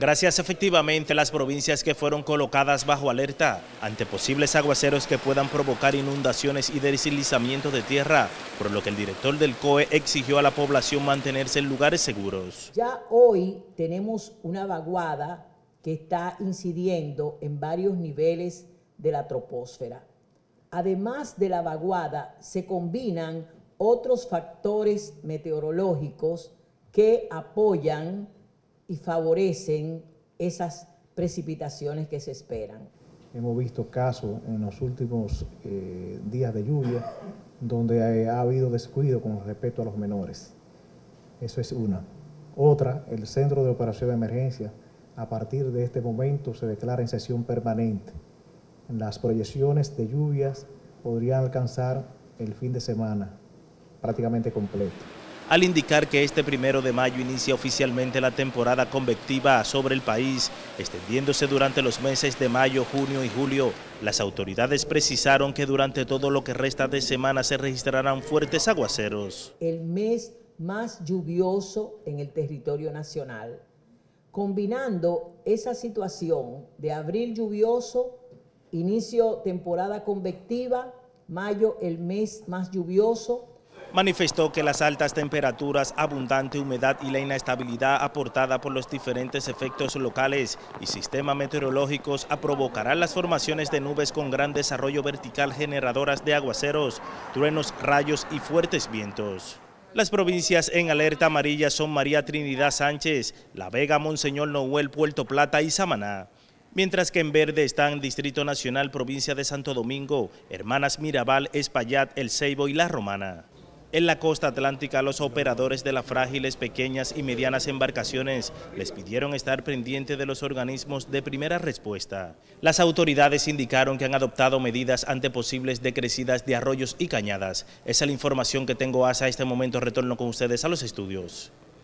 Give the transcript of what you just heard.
Gracias efectivamente a las provincias que fueron colocadas bajo alerta ante posibles aguaceros que puedan provocar inundaciones y deslizamiento de tierra, por lo que el director del COE exigió a la población mantenerse en lugares seguros. Ya hoy tenemos una vaguada que está incidiendo en varios niveles de la troposfera. Además de la vaguada, se combinan otros factores meteorológicos que apoyan y favorecen esas precipitaciones que se esperan. Hemos visto casos en los últimos eh, días de lluvia donde ha habido descuido con respecto a los menores. Eso es una. Otra, el Centro de Operación de Emergencia, a partir de este momento se declara en sesión permanente. Las proyecciones de lluvias podrían alcanzar el fin de semana prácticamente completo al indicar que este primero de mayo inicia oficialmente la temporada convectiva sobre el país, extendiéndose durante los meses de mayo, junio y julio. Las autoridades precisaron que durante todo lo que resta de semana se registrarán fuertes aguaceros. El mes más lluvioso en el territorio nacional, combinando esa situación de abril lluvioso, inicio temporada convectiva, mayo el mes más lluvioso, manifestó que las altas temperaturas, abundante humedad y la inestabilidad aportada por los diferentes efectos locales y sistemas meteorológicos provocarán las formaciones de nubes con gran desarrollo vertical generadoras de aguaceros, truenos, rayos y fuertes vientos. Las provincias en alerta amarilla son María Trinidad Sánchez, La Vega, Monseñor Noel, Puerto Plata y Samaná. Mientras que en verde están Distrito Nacional, Provincia de Santo Domingo, Hermanas Mirabal, Espaillat, El Ceibo y La Romana. En la costa atlántica, los operadores de las frágiles, pequeñas y medianas embarcaciones les pidieron estar pendientes de los organismos de primera respuesta. Las autoridades indicaron que han adoptado medidas ante posibles decrecidas de arroyos y cañadas. Esa es la información que tengo hasta este momento. Retorno con ustedes a los estudios.